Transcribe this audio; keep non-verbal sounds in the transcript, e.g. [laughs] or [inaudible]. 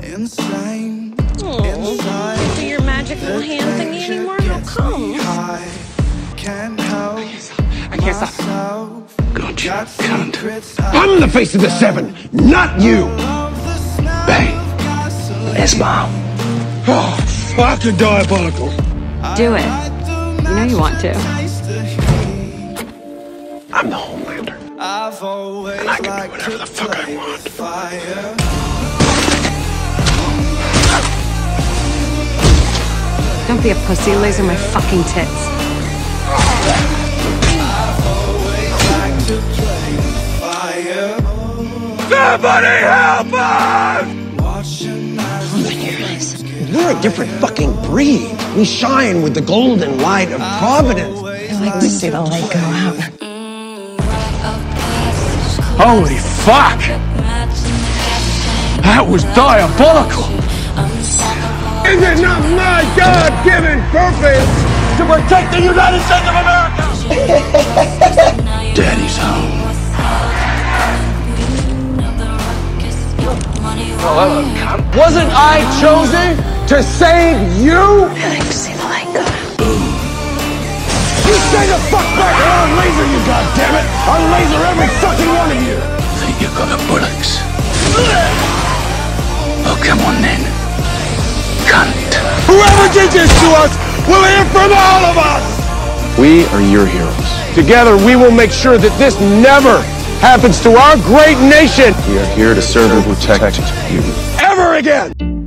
Insane. Do your magic little hand thingy anymore? How come? I can't help I can't stop. myself. Don't you cunt. I I'm the face of the seven, not you. Bang. It's mom. Oh, fucking diabolical. Do it. You know you want to. I'm the Homelander. I've always I can do liked whatever the fuck I want. Fire. Don't be a pussy. Laser my fucking tits. Like to play with fire. Somebody help us! Watching as We're a different fucking breed. We shine with the golden light of Providence. I like to see the light go out. Holy fuck! That was diabolical! Is it not my God-given purpose to protect the United States of America? [laughs] Daddy's home. Wasn't I chosen to save you? I like to see the light go out. You stay the fuck back or I'll laser you, goddammit! I'll laser every fucking one of you! Think you got the bullocks? Oh, come on then. Cunt. Whoever did this to us will hear from all of us! We are your heroes. Together, we will make sure that this never happens to our great nation We are here to serve and protect you. ever again!